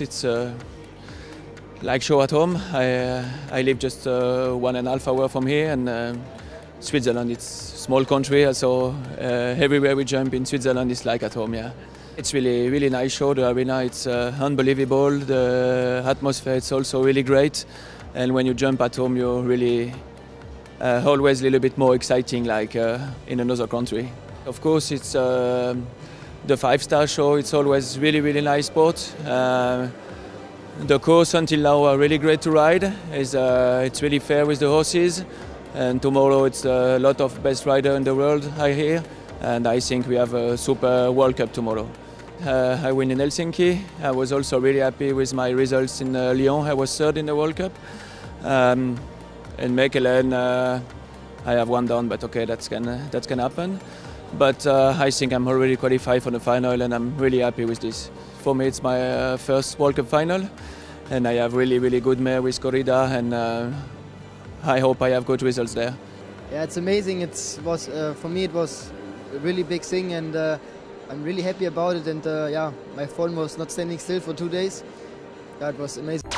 It's uh, like show at home. I, uh, I live just uh, one and a half hour from here, and uh, Switzerland it's small country, so uh, everywhere we jump in Switzerland is like at home. Yeah, it's really really nice show. The arena it's unbelievable. The atmosphere it's also really great, and when you jump at home, you're really always a little bit more exciting, like in another country. Of course, it's uh, the five-star show. It's always really really nice sport. Uh, the course until now are really great to ride. It's, uh, it's really fair with the horses. And tomorrow it's a lot of best rider in the world, I hear. And I think we have a super World Cup tomorrow. Uh, I win in Helsinki. I was also really happy with my results in uh, Lyon. I was third in the World Cup. Um, in Mechelen, uh, I have one down, but okay, that's can that's can happen. But uh, I think I'm already qualified for the final, and I'm really happy with this. For me, it's my uh, first World Cup final, and I have really, really good mare with Quorida, and uh, I hope I have good results there. Yeah, it's amazing. It was uh, for me. It was a really big thing, and uh, I'm really happy about it. And uh, yeah, my phone was not standing still for two days. That was amazing.